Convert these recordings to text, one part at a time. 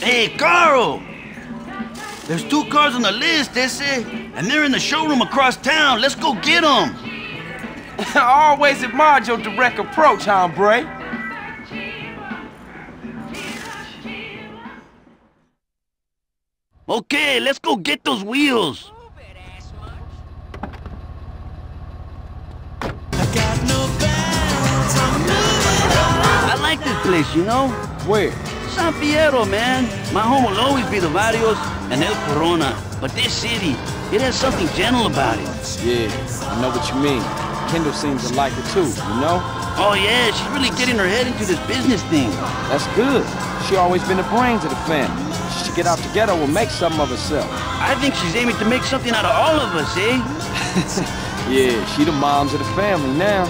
Hey, Carl! There's two cars on the list, they say, and they're in the showroom across town. Let's go get them. I always admired your direct approach, hombre. Okay, let's go get those wheels. Like this place, you know? Where? San Fierro, man. My home will always be the Barrios and El Corona. But this city, it has something gentle about it. Yeah, I know what you mean. Kendl seems to like it too, you know? Oh yeah, she's really getting her head into this business thing. That's good. She always been the brains of the family. She should get out together and make something of herself. I think she's aiming to make something out of all of us, eh? Yeah, she the moms of the family now.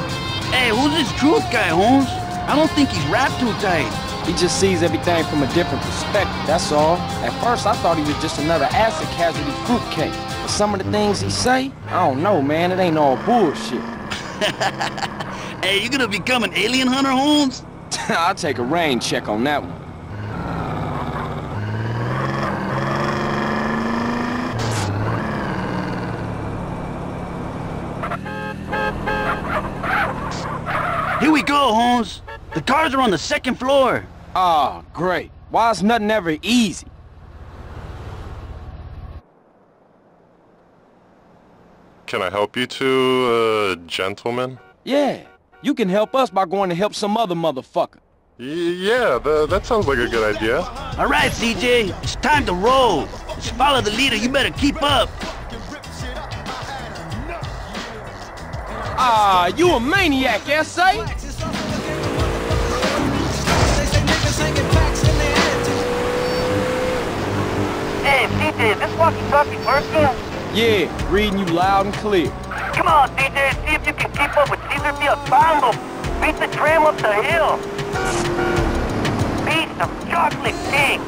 Hey, who's this truth guy, Holmes? I don't think he's wrapped too tight. He just sees everything from a different perspective, that's all. At first, I thought he was just another acid casualty fruitcake. But some of the things he say, I don't know, man. It ain't all bullshit. Hey, you gonna become an alien hunter, Holmes? I'll take a rain check on that one. Here we go, Holmes. The cars are on the second floor. Ah, great. Why is nothing ever easy? Can I help you two, uh, gentlemen? Yeah, you can help us by going to help some other motherfucker. Y yeah, th that sounds like a good idea. All right, CJ, it's time to roll. Just follow the leader. You better keep up. Ah, you a maniac, S.A.? Hey, CJ, is this walkie-talkie working? Yeah, reading you loud and clear. Come on, CJ, see if you can keep up with Cesar Vialpando. Beat the tram up the hill. Beat some chocolate cake.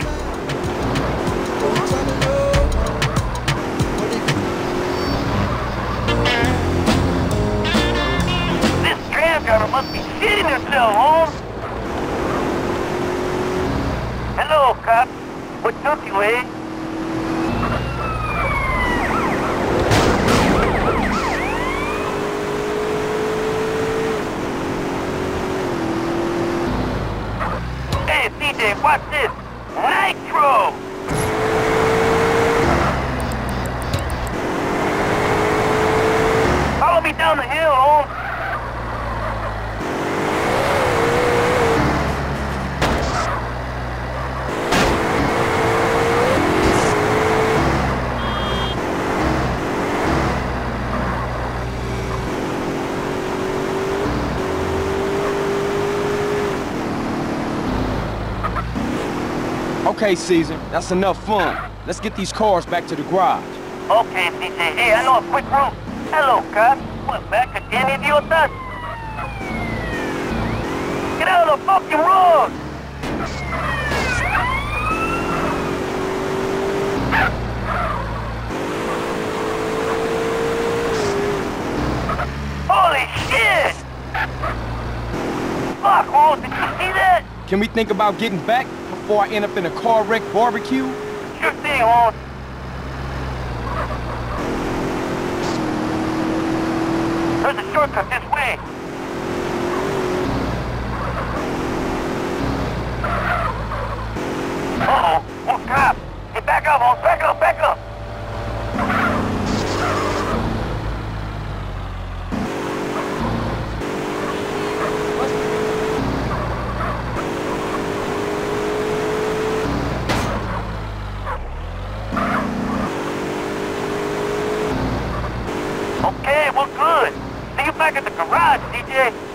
This tram driver must be shitting herself, Holmes. Hello, cop. What took you, eh? Hey, CJ, watch this. Nitro! Follow me down the hill, Holmes. Okay, Cesar, that's enough fun. Let's get these cars back to the garage. Okay, CJ. Hey, I know a quick route. Hello, cop. What, back again, idiotas? Get out of the fucking road! Holy shit! Fuck, Holmes, did you see that? Can we think about getting back before I end up in a car wreck barbecue? Sure thing, Holmes. There's shortcut this way. Uh-oh. More cops. Hey, back up, Holmes. Back up, back up. Okay, we're good. See you back at the garage, CJ.